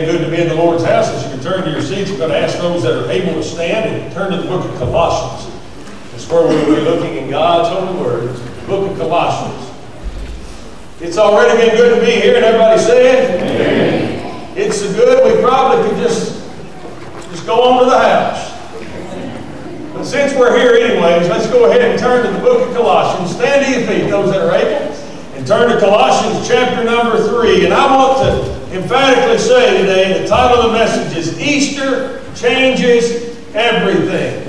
been good to be in the Lord's house. As you can turn to your seats, I'm going to ask those that are able to stand and turn to the book of Colossians. It's where we will be looking in God's holy word, the book of Colossians. It's already been good to be here, and everybody said, Amen. It's so good we probably could just, just go on to the house. But since we're here anyways, let's go ahead and turn to the book of Colossians. Stand to your feet, those that are able, and turn to Colossians chapter number 3. And I want to emphatically say today, the title of the message is Easter Changes Everything.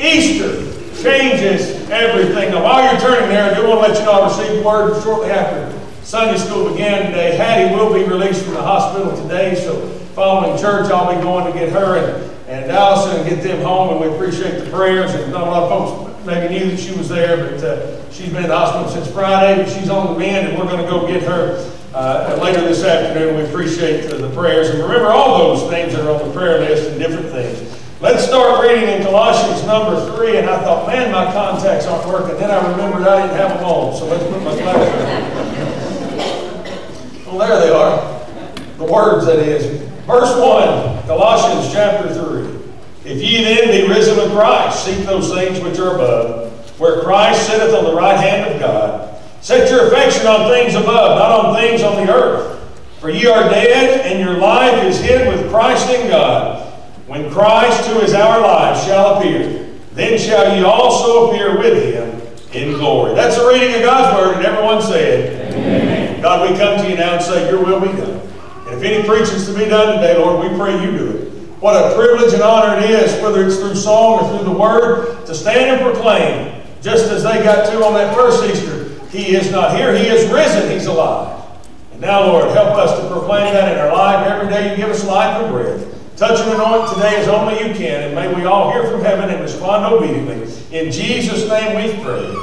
Easter changes everything. Now, while you're turning there, I do want to let you know I received word shortly after Sunday school began today. Hattie will be released from the hospital today, so following church, I'll be going to get her and, and Allison and get them home, and we appreciate the prayers. And not a lot of folks maybe knew that she was there, but uh, she's been in the hospital since Friday, but she's on the mend, and we're going to go get her uh, later this afternoon. We appreciate the, the prayers. And remember all those things that are on the prayer list and different things. Let's start reading in Colossians number 3, and I thought, man, my contacts aren't working. Then I remembered I didn't have them on, so let's put my glasses on. Well, there they are. The words, that is. Verse 1, Colossians chapter 3. If ye then be risen with Christ, seek those things which are above, where Christ sitteth on the right hand. Set your affection on things above, not on things on the earth. For ye are dead, and your life is hid with Christ in God. When Christ, who is our life, shall appear, then shall ye also appear with him in glory. That's the reading of God's word, and everyone said, Amen. God, we come to you now and say, Your will be done. And if any preaching's to be done today, Lord, we pray you do it. What a privilege and honor it is, whether it's through song or through the word, to stand and proclaim, just as they got to on that first Easter, he is not here. He is risen. He's alive. And now, Lord, help us to proclaim that in our life. Every day you give us life and breath. Touch and anoint today as only you can. And may we all hear from heaven and respond obediently. In Jesus' name we pray.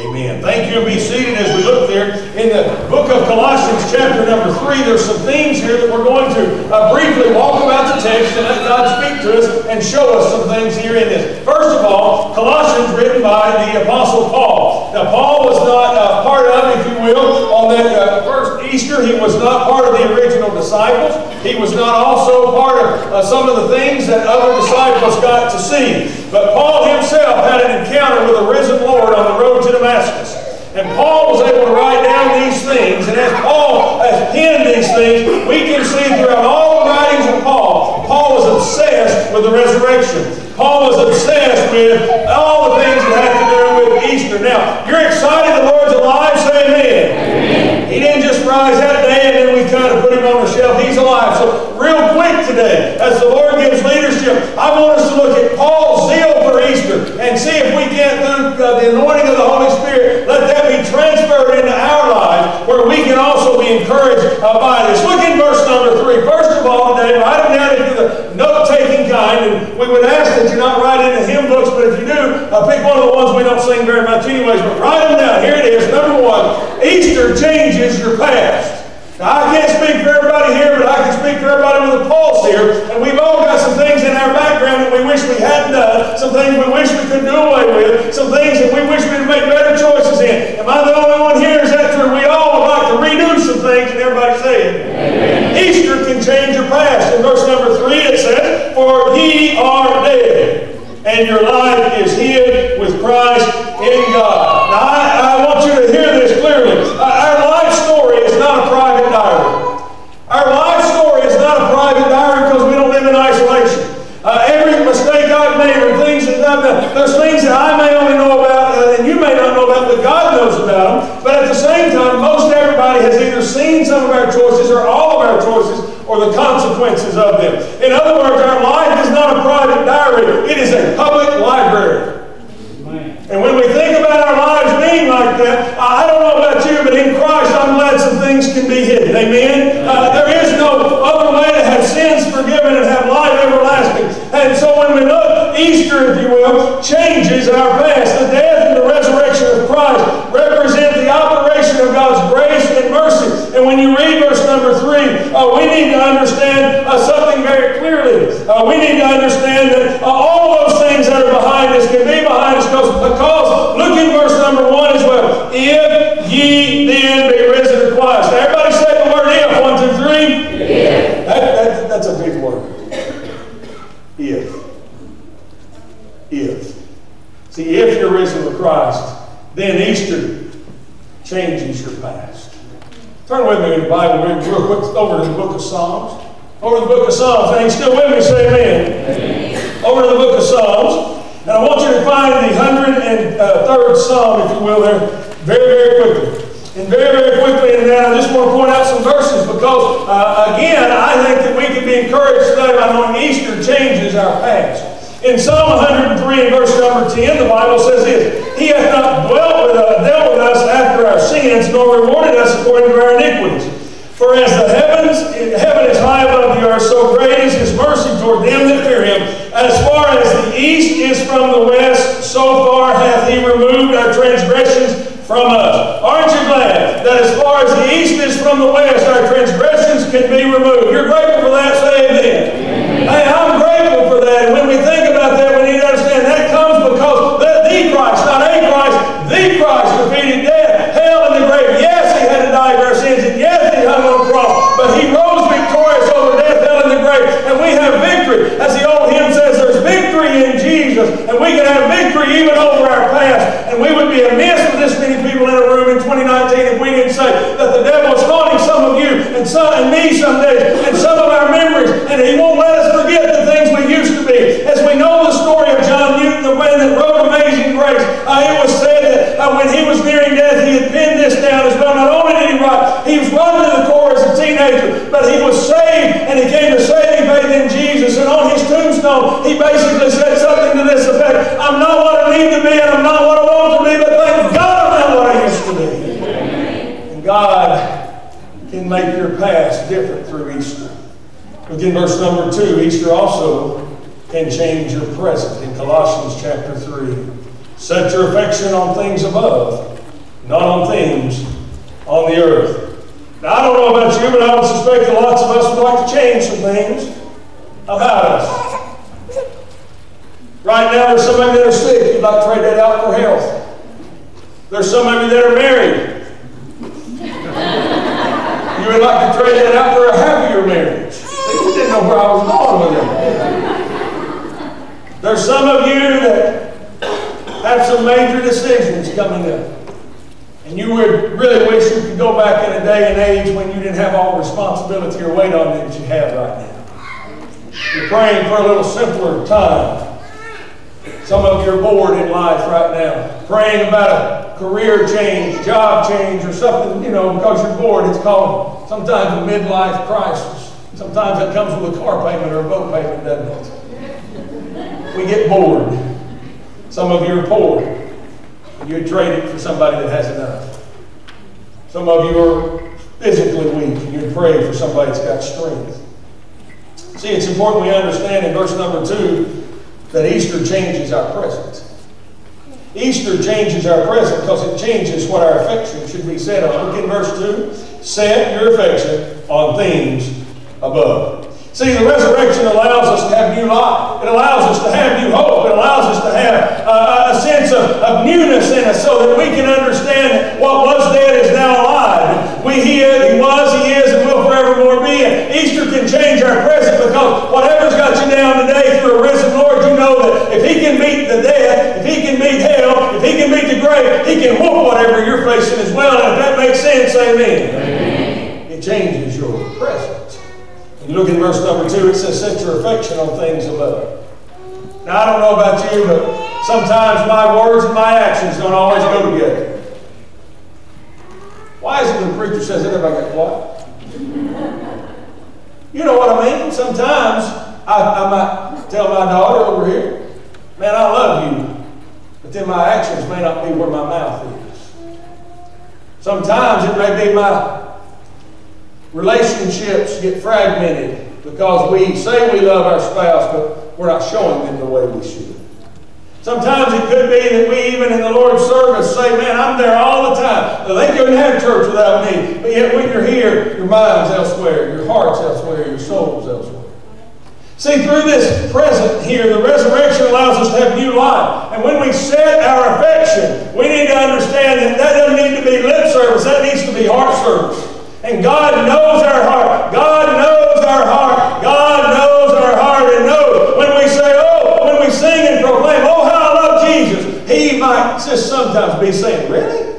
Amen. Thank you be seated as we look there in the book of Colossians, chapter number three. There's some themes here that we're going to uh, briefly walk about the text and let God speak to us and show us some things here in this. First of all, Colossians written by the Apostle Paul. Now, Paul was not uh, part of, if you will, on that uh, first Easter, he was not part of the original disciples. He was not also part of uh, some of the things that other disciples got to see. But Paul himself had an encounter with the risen Lord on the road to Damascus. And Paul was able to write down these things. And as Paul has penned these things, we can see throughout all the writings of Paul, Paul was obsessed with the resurrection. Paul was obsessed with all the things that had to do with Easter. Now, you're excited the Lord's alive? Say amen. amen. He didn't just rise that day and then we kind of put him on the shelf. He's alive. So, real quick today, as the Lord gives leadership, I want us to look at Paul's zeal for Easter and see if we can't, through uh, the anointing of the Holy Spirit, let that be transferred into our lives where we can also be encouraged uh, by this. Look in verse number three. First of all, today, write them down into the and we would ask that you not write into hymn books, but if you do, uh, pick one of the ones we don't sing very much, anyways. But write them down. Here it is. Number one Easter changes your past. Now, I can't speak for everybody here, but I can speak for everybody with a pulse here. And we've all got some things in our background that we wish we hadn't done, some things we wish we could do away with, some things that we wish we'd made better choices in. Am I the only one here? Is that true? We all redo some things, and everybody say it. Amen. Easter can change your past. In verse number three, it says, For ye are dead, and your life is hid with Christ in God. Now, I, I want you to hear this clearly. Our life story is not a private diary. Our life story is not a private diary because we don't live in isolation. Uh, every mistake I've made or things that I've done, there's things that I may only know about uh, and you may not know about, but God knows about them. But at the same time, most everybody has either seen some of our choices or all of our choices or the consequences of them. In other words, our life is not a private diary, it is a public library. And when we think about our lives being like that, I don't know about you, but in Christ, I'm glad some things can be hidden. Amen? Uh, there is no other way to have sins forgiven and have life everlasting. And so when we look, Easter, if you will, changes our past. The death and the resurrection of Christ represent the operation of God's. And when you read verse number three, uh, we need to understand uh, something very clearly. Uh, we need to understand that uh, all those things that are behind us can be behind us because, because look in verse number one as well. If ye then be risen with Christ. Now everybody say the word if. One, two, three. If. That, that, that's a big word. If. If. See, if you're risen with Christ, then Easter me in the Bible real quick over to the book of Psalms. Over the book of Psalms. You still with me? Say amen. amen. Over to the book of Psalms. And I want you to find the 103rd uh, Psalm, if you will, there very, very quickly. And very, very quickly, and then I just want to point out some verses because, uh, again, I think that we can be encouraged today by knowing Easter changes our past. In Psalm 103 and verse number 10, the Bible says this He hath not dwelt with us, dealt with us after our sins, nor rewarded us according to our iniquities. For as the heavens, heaven is high above the earth, so great is his mercy toward them that fear him. As far as the east is from the west, so far hath he removed our transgressions from us. Aren't you glad that as far as the east is from the west, our transgressions can be removed? You're grateful for that? Say amen. amen. Hey, I'm grateful for that. And when we think about that, we need to understand that comes because the, the Christ, not a Christ, the Christ defeated death, hell, and the grave. Yes, he had to die for our sins, and yes, he hung on the cross, but he rose victorious over death, hell, and the grave. And we have victory. As the old hymn says, there's victory in Jesus, and we can have victory even over our past. And we would be amiss with this many people in a room in 2019 if we didn't say that the devil is haunting some of you and some and me some days and some of our memories, and he won't let us forget the things we used to be. As we know the story of John Newton, the man that wrote Amazing Grace, uh, it was said that uh, when he was nearing death, he had pinned this down as well. Not only did he write, he was running to the core as a teenager, but he was saved and he came to saving faith in Jesus. And on his tombstone, he basically said something to this effect I'm not what I need to be, and I'm not what I want to be, but thank God I'm not what I used to be. And God can make your past different through Easter. Look in verse number 2. Easter also can change your present in Colossians chapter 3. Set your affection on things above, not on things on the earth. Now, I don't know about you, but I would suspect that lots of us would like to change some things about us. Right now, there's some of you that are sick. You'd like to trade that out for health. There's some of you that are married. you would like to trade that out for a happier marriage. Know where I was going with it. There's some of you that have some major decisions coming up. And you would really wish you could go back in a day and age when you didn't have all the responsibility or weight on you that you have right now. You're praying for a little simpler time. Some of you are bored in life right now, praying about a career change, job change, or something, you know, because you're bored. It's called sometimes a midlife crisis. Sometimes it comes with a car payment or a boat payment, doesn't it? We get bored. Some of you are poor. You'd trade it for somebody that has enough. Some of you are physically weak, and you'd pray for somebody that's got strength. See, it's important we understand in verse number two that Easter changes our present. Easter changes our present because it changes what our affection should be set on. Look in verse 2. Set your affection on things above. See, the resurrection allows us to have new life. It allows us to have new hope. It allows us to have uh, a sense of, of newness in us so that we can understand what was dead is now alive. We, he, he was, he is, and will forevermore be. And Easter can change our present because whatever's got you down today through a risen Lord, you know that if he can beat the death, if he can beat hell, if he can beat the grave, he can whoop whatever you're facing as well. And if that makes sense, amen. amen. It changes your present. You look in verse number two, it says, Set your affection on things above. Now, I don't know about you, but sometimes words and my actions don't always go together. Why is it when the preacher says it, everybody get quiet? You know what I mean? Sometimes I, I might tell my daughter over here, Man, I love you, but then my actions may not be where my mouth is. Sometimes it may be my relationships get fragmented because we say we love our spouse, but we're not showing them the way we should. Sometimes it could be that we, even in the Lord's service, say, Man, I'm there all the time. Now, they couldn't have church without me. But yet, when you're here, your mind's elsewhere, your heart's elsewhere, your soul's elsewhere. See, through this present here, the resurrection allows us to have new life. And when we set our affection, we need to understand that that doesn't need to be lip service, that needs to be heart service. And God knows our heart. God knows our heart. God knows our heart and knows when we say, oh, when we sing and proclaim, oh, how I love Jesus. He might just sometimes be saying, Really?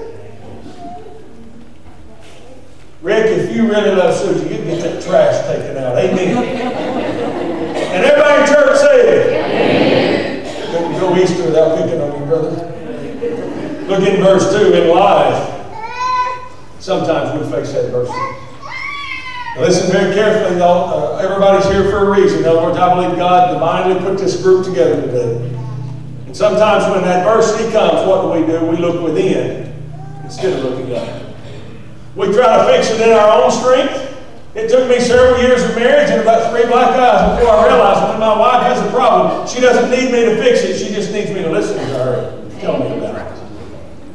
Rick, if you really love Susie, you get that trash taken out. Amen. and everybody in church say it. Couldn't go Easter without picking on you, brother. Look in verse 2 in life. Sometimes we face adversity. Listen very carefully, though. Uh, everybody's here for a reason. In other words, I believe God divinely put this group together today. And sometimes when adversity comes, what do we do? We look within instead of looking up. We try to fix it in our own strength. It took me several years of marriage and about three black eyes before I realized when my wife has a problem, she doesn't need me to fix it. She just needs me to listen to her tell me about it.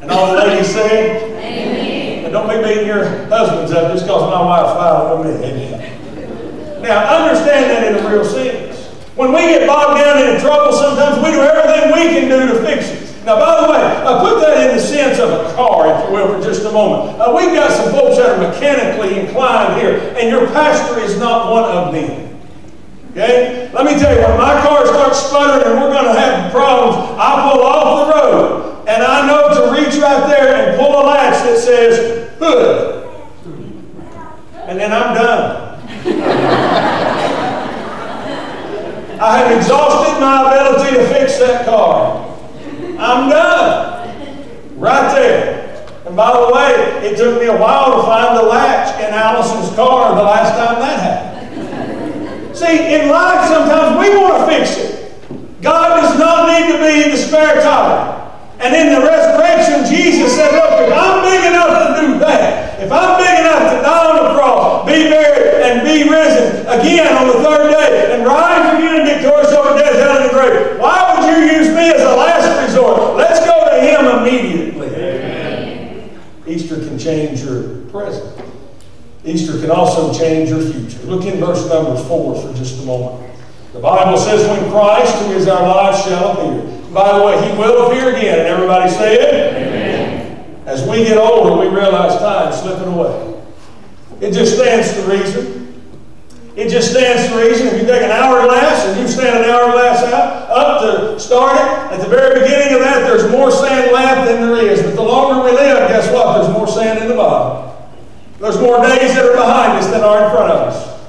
And all the ladies say, Amen. And don't be beating your husbands up just because my wife's filing with me. Amen. Now, understand that in a real sense. When we get bogged down and in trouble, sometimes we do everything we can do to fix it. Now, by the way, uh, put that in the sense of a car, if you will, for just a moment. Uh, we've got some folks that are mechanically inclined here, and your pastor is not one of them. Okay? Let me tell you, when my car starts sputtering and we're going to have problems, I pull off the road, and I know to reach right there and pull a latch that says hood. And then I'm done. I have exhausted my ability to fix that car. I'm done. Right there. And by the way, it took me a while to find the latch in Allison's car the last time that happened. See, in life sometimes we want to fix it. God does not need to be the spare tire. And in the resurrection, Jesus said, Look, if I'm big enough to do that, if I'm big enough to die on the cross, be buried, and be risen again on the third day, and rise again victorious over death, hell, and the grave, why would you use me as a last resort? Let's go to Him immediately. Amen. Easter can change your present. Easter can also change your future. Look in verse number 4 for just a moment. The Bible says, When Christ, who is our life, shall appear. By the way, he will appear again. And everybody say it? Amen. As we get older, we realize time's slipping away. It just stands to reason. It just stands to reason. If you take an hourglass and you stand an hourglass out, up to start it, at the very beginning of that, there's more sand left than there is. But the longer we live, guess what? There's more sand in the bottom. There's more days that are behind us than are in front of us.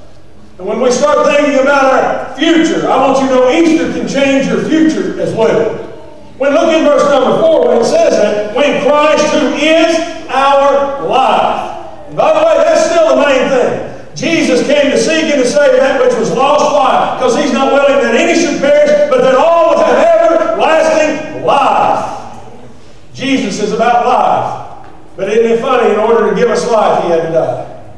And when we start thinking about our future, I want you to know Easter can change your future as well. When look in verse number four, when it says that, when Christ, who is our life. And by the way, that's still the main thing. Jesus came to seek and to save that which was lost. Why? Because he's not willing that any should perish, but that all would have everlasting life. Jesus is about life. But isn't it funny? In order to give us life, he had to die.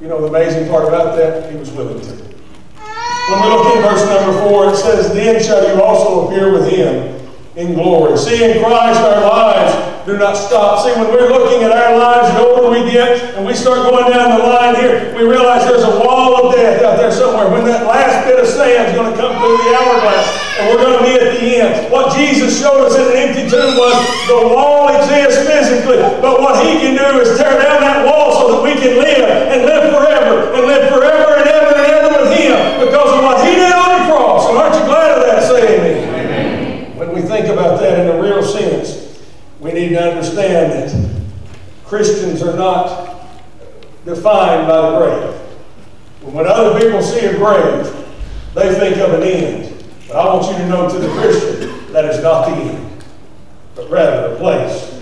You know the amazing part about that? He was willing to. When we look in verse number 4, it says, Then shall you also appear with him in glory. See, in Christ our lives do not stop. See, when we're looking at our lives, the older we get, and we start going down the line here, we realize there's a wall of death out there somewhere. When that last bit of sand is going to come through the hourglass, and we're going to be at the end. What Jesus showed us in an empty tomb was the wall exists physically, but what he can do is tear down that wall so that we can live and live forever and live forever that in a real sense, we need to understand that Christians are not defined by the grave. When other people see a grave, they think of an end. But I want you to know to the Christian, that is not the end, but rather a place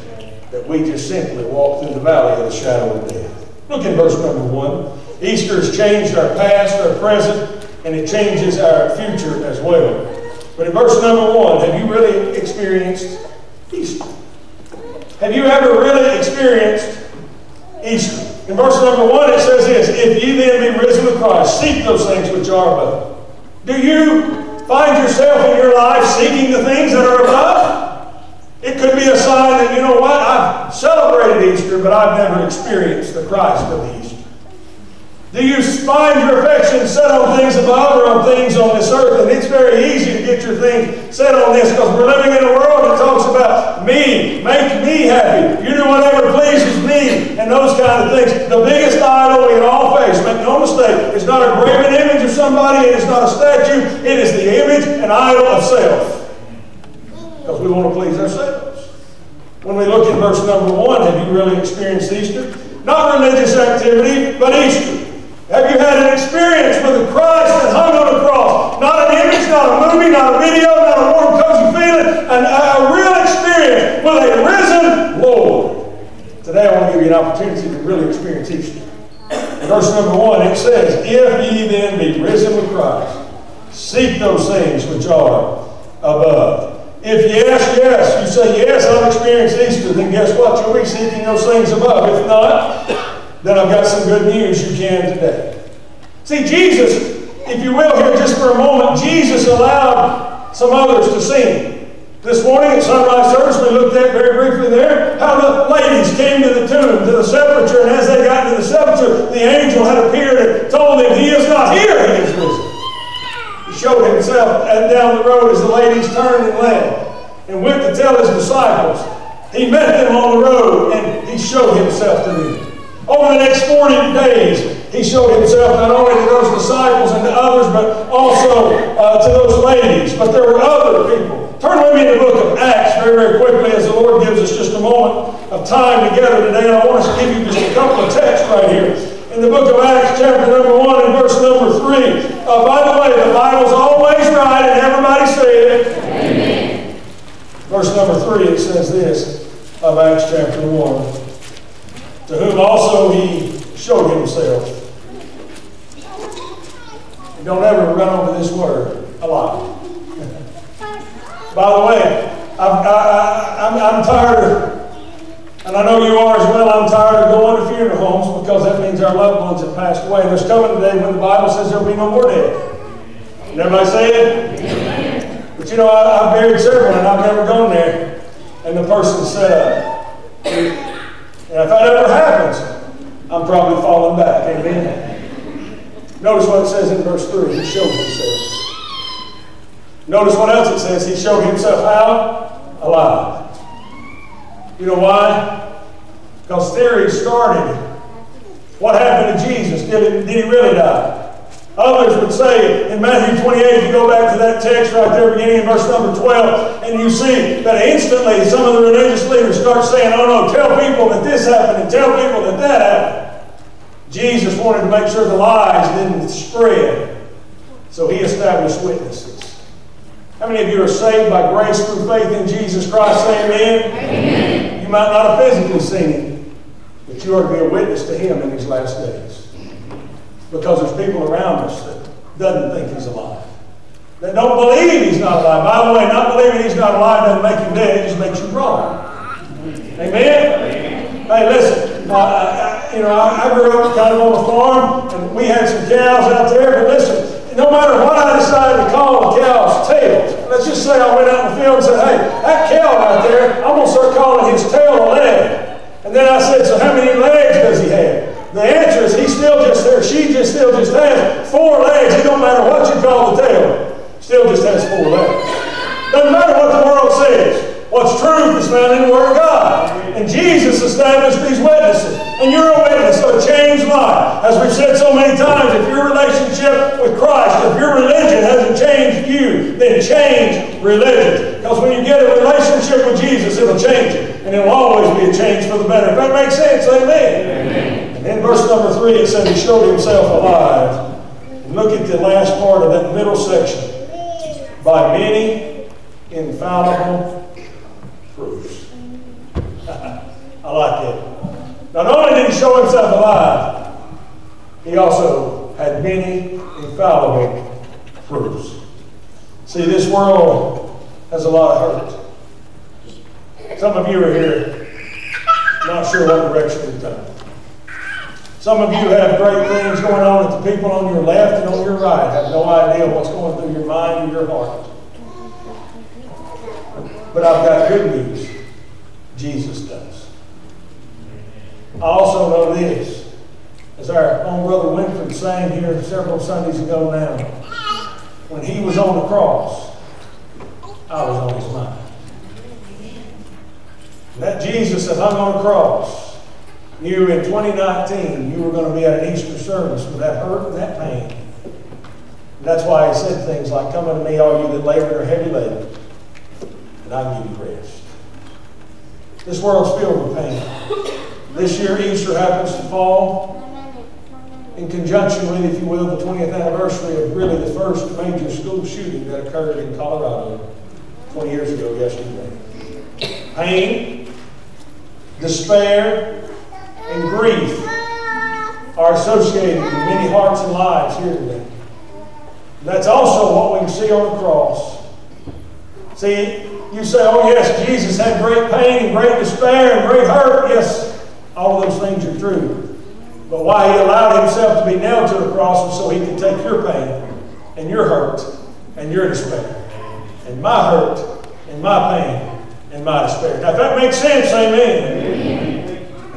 that we just simply walk through the valley of the shadow of death. Look in verse number one. Easter has changed our past, our present, and it changes our future as well. But in verse number one, have you really experienced Easter? Have you ever really experienced Easter? In verse number one, it says this If ye then be risen with Christ, seek those things which are above. Do you find yourself in your life seeking the things that are above? It could be a sign that, you know what, I've celebrated Easter, but I've never experienced the Christ of Easter. Do you find your affection set on things above or on things on this earth? And it's very easy to get your things set on this because we're living in a world that talks about me, make me happy. You do whatever pleases me, and those kind of things. The biggest idol we can all face, make no mistake, it's not a graven image of somebody, it's not a statue. It is the image and idol of self. because we want to please ourselves. When we look at verse number one, have you really experienced Easter? Not religious activity, but Easter. Have you had an experience with the Christ that hung on the cross? Not an image, not a movie, not a video, not a warm, cozy feeling, an, a real experience with a risen Lord. Today I want to give you an opportunity to really experience Easter. Verse number one, it says, If ye then be risen with Christ, seek those things which are above. If yes, yes, you say, yes, I've experienced Easter, then guess what? You'll be seeking those things above. If not, then I've got some good news you can today. See, Jesus, if you will, here just for a moment, Jesus allowed some others to sing. This morning at sunrise service, we looked at very briefly there how the ladies came to the tomb, to the sepulchre, and as they got to the sepulchre, the angel had appeared and told them, He is not here, He is risen. He showed Himself and down the road as the ladies turned and left and went to tell His disciples. He met them on the road and He showed Himself to them. Over the next 40 days, he showed himself not only to those disciples and to others, but also uh, to those ladies. But there were other people. Turn with me to the book of Acts very, very quickly as the Lord gives us just a moment of time together today. And I want us to give you just a couple of texts right here. In the book of Acts, chapter number 1 and verse number 3. Uh, by the way, the Bible's always right, and everybody say it. Amen. Verse number 3, it says this of Acts chapter 1 to whom also he showed himself. And don't ever run over this word a lot. By the way, I'm, I, am tired, and I know you are as well, I'm tired of going to funeral homes because that means our loved ones have passed away. There's coming a day when the Bible says there'll be no more dead. And everybody say it? But you know, I, I've buried several and I've never gone there. And the person said, and if that ever happens, I'm probably falling back. Amen. Notice what it says in verse 3. He showed himself. Notice what else it says. He showed himself how? Alive. You know why? Because theory started. What happened to Jesus? Did, did he really die? Others would say in Matthew 28, if you go back to that text right there, beginning in verse number 12, and you see that instantly some of the religious leaders start saying, oh no, tell people that this happened and tell people that that happened. Jesus wanted to make sure the lies didn't spread, so he established witnesses. How many of you are saved by grace through faith in Jesus Christ? Say amen. amen. You might not have physically seen him, but you are to be a witness to him in these last days. Because there's people around us that doesn't think he's alive. That don't believe he's not alive. By the way, not believing he's not alive doesn't make you dead, it just makes you wrong. Amen? Hey, listen, uh, I, you know, I, I, grew up kind of on a farm, and we had some cows out there, but listen, no matter what I decided to call the cow's tail, let's just say I went out in the field and said, hey, that cow right there, I'm going to start calling his tail a leg. And then I said, so how many legs does he have? The answer is he still just there. She just still just has four legs. It don't matter what you call the tail. Still just has four legs. Doesn't matter what the world says. What's truth is found in the Word of God. And Jesus established these witnesses. And you're a witness of a changed life. As we've said so many times, if your relationship with Christ, if your religion hasn't changed you, then change religion. Because when you get a relationship with Jesus, it'll change it. And it'll always be a change for the better. If that makes sense, amen. amen. In verse number three, it said he showed himself alive. And look at the last part of that middle section. By many infallible proofs. I like it. Not only did he show himself alive, he also had many infallible proofs. See, this world has a lot of hurt. Some of you are here not sure what direction to turn. Some of you have great things going on with the people on your left and on your right. Have no idea what's going through your mind or your heart. But I've got good news. Jesus does. I also know this. As our own brother Winford sang here several Sundays ago now, when he was on the cross, I was on his mind. That Jesus that hung on the cross knew in 2019 you were going to be at an Easter service with that hurt and that pain. And that's why he said things like, Come unto me, all you that labor and are heavy laden, and I can give you rest. This world's filled with pain. This year, Easter happens to fall in conjunction with, if you will, the 20th anniversary of really the first major school shooting that occurred in Colorado 20 years ago yesterday. Pain, despair, and grief are associated with many hearts and lives here today. That's also what we can see on the cross. See, you say, oh yes, Jesus had great pain and great despair and great hurt. Yes, all of those things are true. But why he allowed himself to be nailed to the cross was so he could take your pain and your hurt and your despair and my hurt and my pain and my despair. Now, if that makes sense, amen.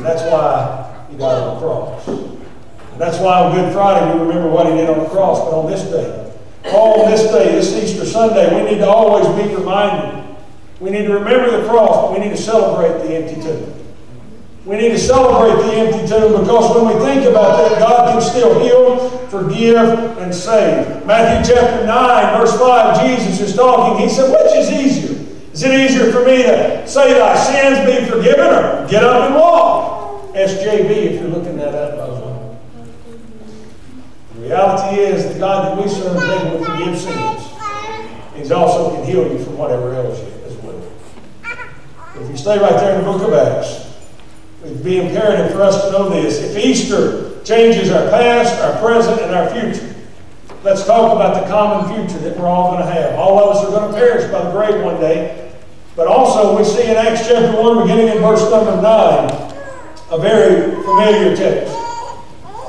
And that's why he died on the cross. And that's why on Good Friday we remember what he did on the cross, but on this day, on this day, this Easter Sunday, we need to always be reminded. We need to remember the cross, but we need to celebrate the empty tomb. We need to celebrate the empty tomb because when we think about that, God can still heal, forgive, and save. Matthew chapter 9, verse 5, Jesus is talking. He said, Which is easier? Is it easier for me to say thy sins be forgiven or get up and walk? KJV, if you're looking that up, by the way. The reality is the God that we serve is able to forgive sins. He also can heal you from whatever ails you as well. If you stay right there in the book of Acts, It'd be imperative for us to know this. If Easter changes our past, our present, and our future, let's talk about the common future that we're all going to have. All of us are going to perish by the grave one day. But also, we see in Acts chapter 1, beginning in verse number 9, a very familiar text.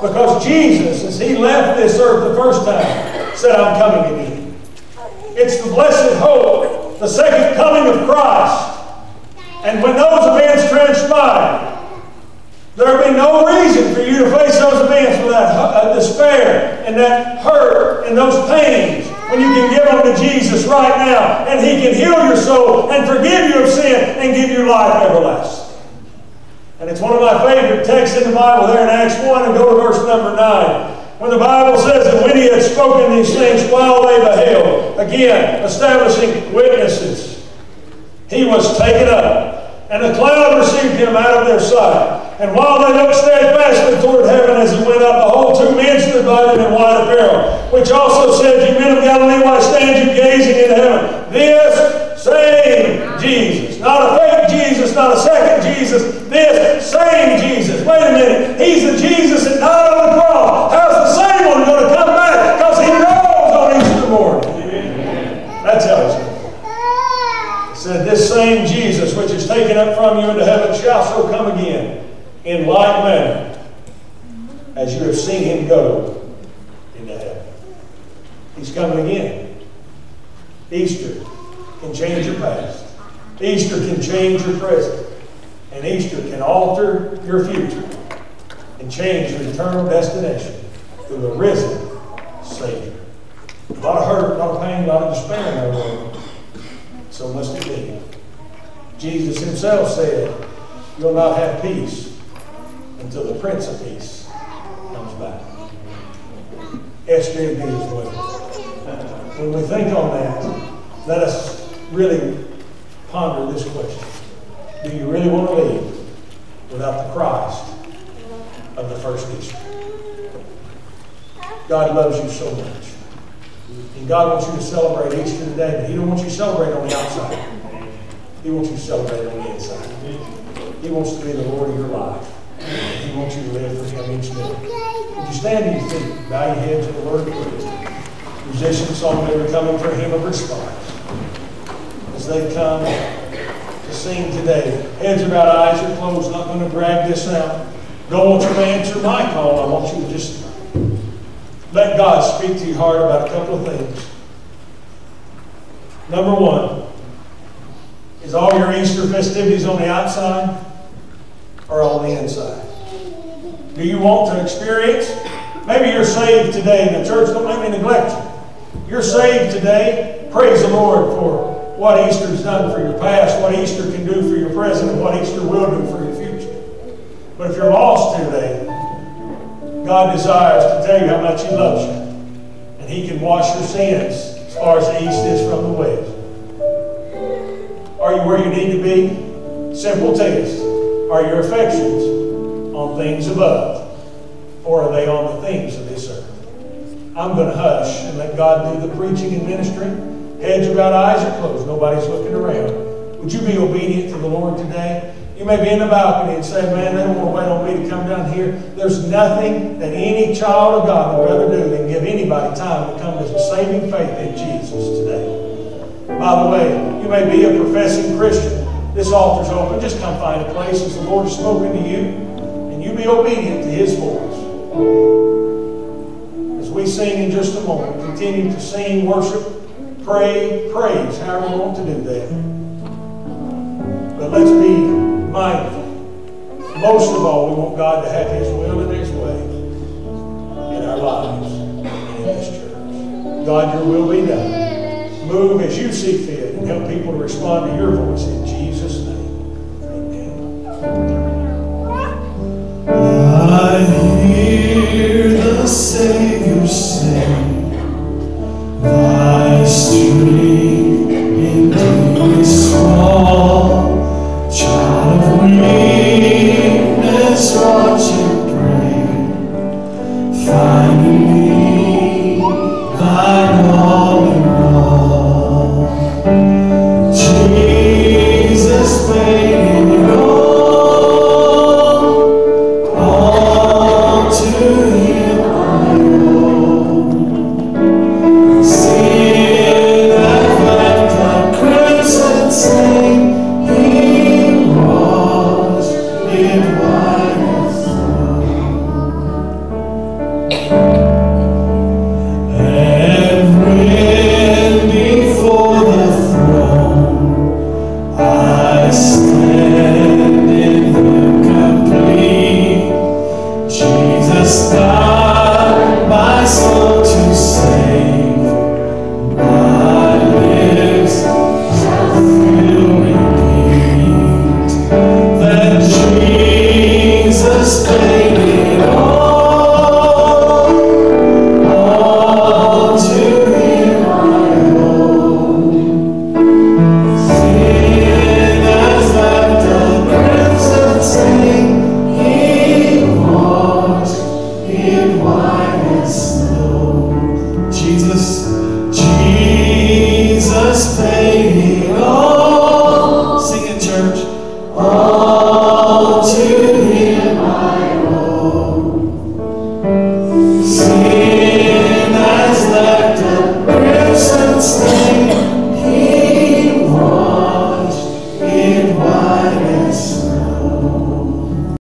Because Jesus, as he left this earth the first time, said, I'm coming again. It's the blessed hope, the second coming of Christ. And when those events transpire, there will be no reason for you to face those events with that uh, despair and that hurt and those pains when you can give them to Jesus right now and He can heal your soul and forgive you of sin and give you life everlasting. And it's one of my favorite texts in the Bible there in Acts 1 and go to verse number 9. When the Bible says that when he had spoken these things while they beheld, again, establishing witnesses, he was taken up, and a cloud received him out of their sight. And while they looked steadfastly toward heaven as he went up, behold, two men stood by them in white apparel, which also said, You men of Galilee, why stand you gazing into heaven? This same Jesus. Not a fake Jesus, not a second Jesus. This same Jesus. Wait a minute. He's the Jesus that died on the cross. How's the same one going to come back? Because he rose on Easter morning. That tells you said, This same Jesus which is taken up from you into heaven shall so come again in like manner as you have seen him go into heaven. He's coming again. Easter can change your past. Easter can change your present. And Easter can alter your future and change your eternal destination through the risen Savior. A lot of hurt, a lot of pain, a lot of despair in our world. So must it be. Jesus himself said, You'll not have peace until the Prince of Peace comes back. KJV as well. When we think on that, let us really ponder this question. Do you really want to live without the Christ of the first Easter? God loves you so much. And God wants you to celebrate Easter today, but He don't want you to celebrate on the outside. He wants you to celebrate on the inside. He wants to be the Lord of your life. He wants you to live for Him each day. Would you stand to your feet, bow your heads in the word of? Musicians, songwriter coming for Hymn of response. As they come to sing today, heads bowed, eyes are closed, not going to drag this out. Don't want you to answer my call. I want you to just let God speak to your heart about a couple of things. Number one, is all your Easter festivities on the outside? or on the inside? Do you want to experience? Maybe you're saved today the church don't let me neglect you. You're saved today. Praise the Lord for what Easter's done for your past, what Easter can do for your present, and what Easter will do for your future. But if you're lost today, God desires to tell you how much He loves you. And He can wash your sins as far as the east is from the west. Are you where you need to be? Simple test. Are your affections on things above? Or are they on the things of this earth? I'm going to hush and let God do the preaching and ministry. Heads about eyes are closed. Nobody's looking around. Would you be obedient to the Lord today? You may be in the balcony and say, man, they don't want to wait on me to come down here. There's nothing that any child of God would rather do than give anybody time to come to saving faith in Jesus today. By the way, you may be a professing Christian. This altar's open. Just come find a place as the Lord has spoken to you, and you be obedient to His voice. As we sing in just a moment, continue to sing, worship, pray, praise, however we want to do that. But let's be mindful. Most of all, we want God to have His will and His way in our lives and in this church. God, your will be done. Move as you see fit and help people to respond to your voice in Jesus' name. Amen. I hear the Savior say, Thy strength